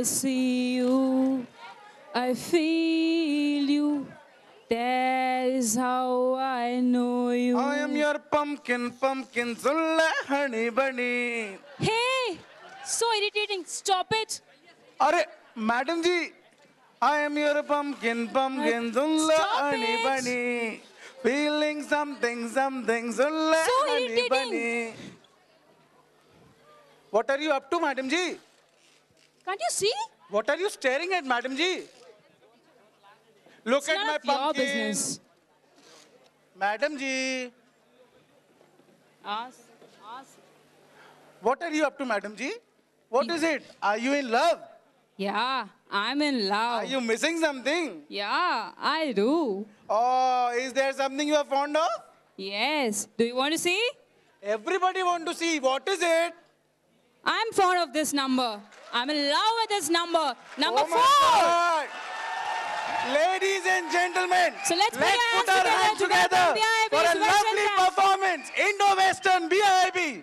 I see you, I feel you. That is how I know you. I am your pumpkin, pumpkin, zulla, honey bunny. Hey, so irritating. Stop it. Are, madam ji, I am your pumpkin, pumpkin, zulla, honey it. bunny. Feeling something, something, zulla, so honey irritating. bunny. What are you up to, madam ji? Can't you see? What are you staring at, madam ji? Look It's at my of your business. Madam ji, Ask, ask. what are you up to, madam ji? What is it? Are you in love? Yeah, I'm in love. Are you missing something? Yeah, I do. Oh, is there something you are fond of? Yes. Do you want to see? Everybody want to see. What is it? I'm fond of this number. I'm in love with this number. Number oh four. Ladies and gentlemen, So let's put our put hands our hands together together to for a BIIB 's Western lovely performance. Indo-Western BIIB.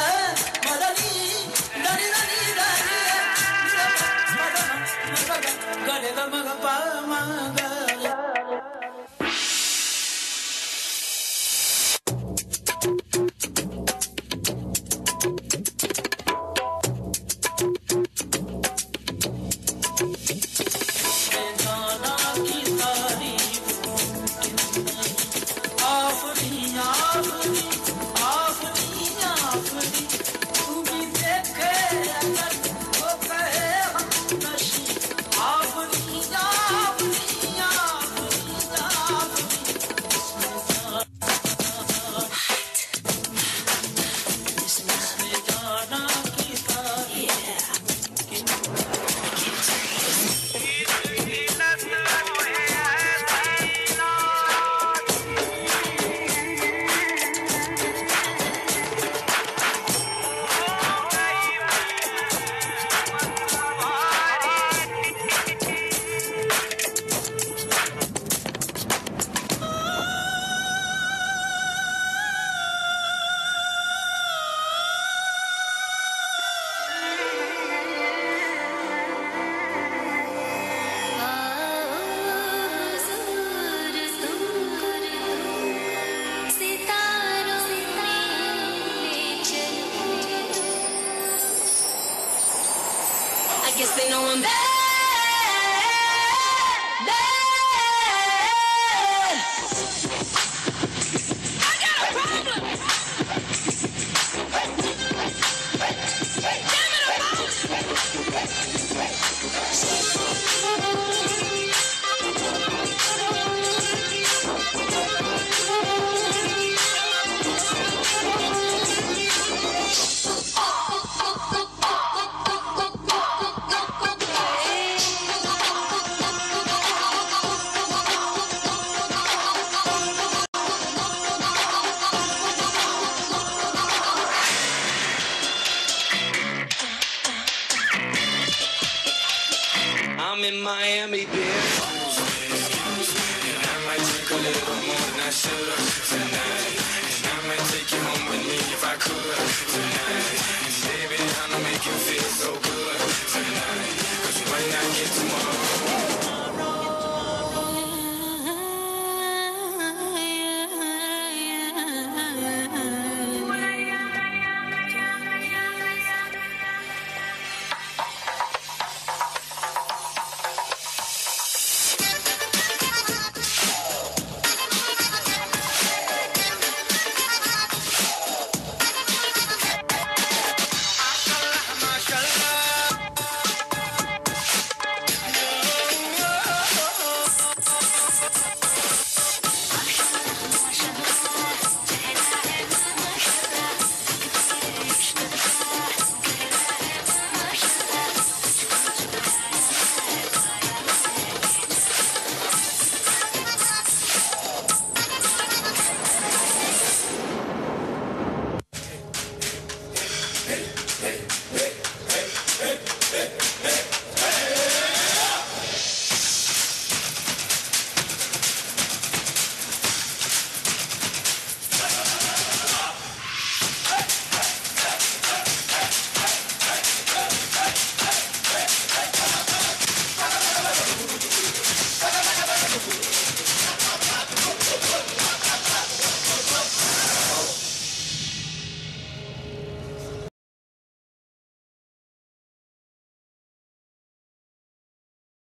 guess they know I'm bad. in Miami, bitch. And I might drink a little more than I tonight. And I might take you home with me if I could tonight. And baby, I'ma make you feel so good tonight. Cause you might not get tomorrow.